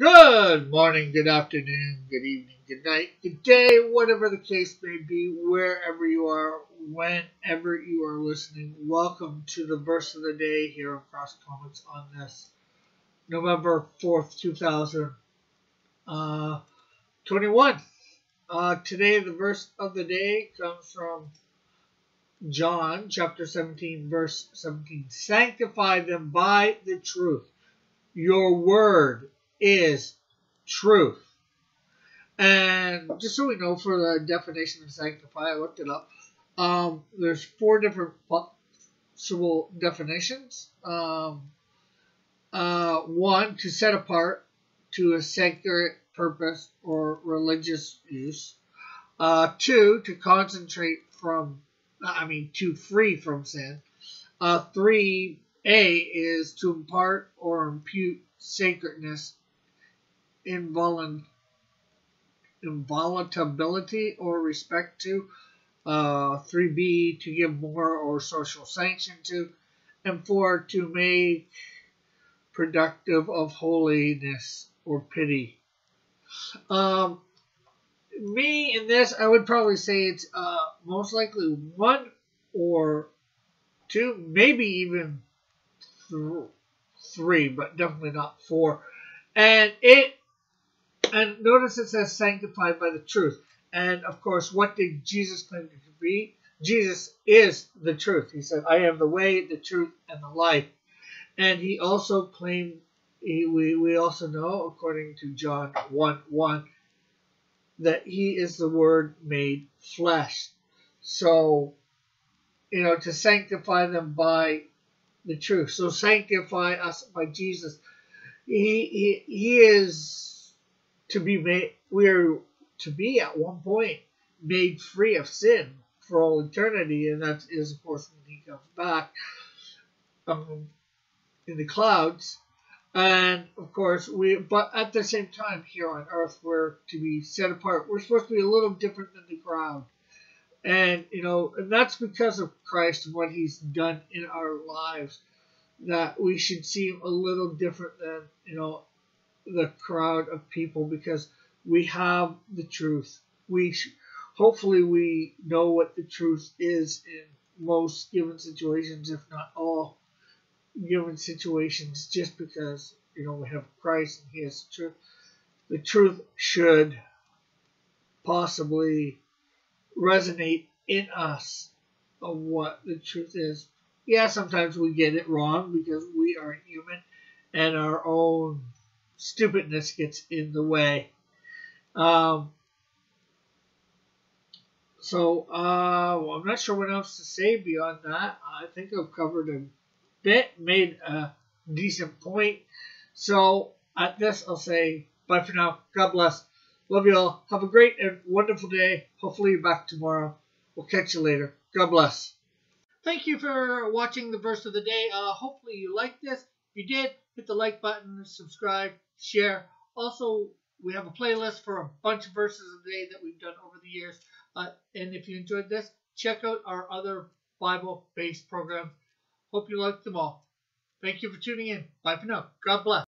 Good morning, good afternoon, good evening, good night, good day, whatever the case may be, wherever you are, whenever you are listening. Welcome to the verse of the day here on Cross Comics on this November 4th, 2021. Uh, today, the verse of the day comes from John chapter 17, verse 17. Sanctify them by the truth. Your word is truth. And just so we know, for the definition of sanctify, I looked it up. Um, there's four different possible definitions. Um, uh, one, to set apart to a sacred purpose or religious use. Uh, two, to concentrate from, I mean, to free from sin. Uh, three, A is to impart or impute sacredness involuntability or respect to. Uh, 3b to give more or social sanction to. And 4 to make productive of holiness or pity. Um, me in this, I would probably say it's uh, most likely one or two, maybe even th three, but definitely not four. And it and notice it says sanctified by the truth. And of course, what did Jesus claim to be? Jesus is the truth. He said, I am the way, the truth, and the life. And he also claimed, he, we, we also know, according to John 1 1, that he is the Word made flesh. So, you know, to sanctify them by the truth. So, sanctify us by Jesus. He, he, he is to be made we are to be at one point made free of sin for all eternity, and that is of course when he comes back um, in the clouds. And of course, we, but at the same time, here on earth, we're to be set apart. We're supposed to be a little different than the crowd. And, you know, and that's because of Christ and what he's done in our lives that we should seem a little different than, you know, the crowd of people because we have the truth. We hopefully we know what the truth is in most given situations, if not all given situations, just because you know we have Christ and He is the truth. The truth should possibly resonate in us of what the truth is. Yeah, sometimes we get it wrong because we are human and our own stupidness gets in the way. Um, so uh, well, I'm not sure what else to say beyond that. I think I've covered a bit, made a decent point. So at this, I'll say bye for now. God bless. Love you all. Have a great and wonderful day. Hopefully you're back tomorrow. We'll catch you later. God bless. Thank you for watching the verse of the day. Uh, hopefully you liked this. If you did, hit the like button, subscribe, share. Also, we have a playlist for a bunch of verses of the day that we've done over the years. Uh, and if you enjoyed this, check out our other Bible-based programs. Hope you liked them all. Thank you for tuning in. Bye for now. God bless.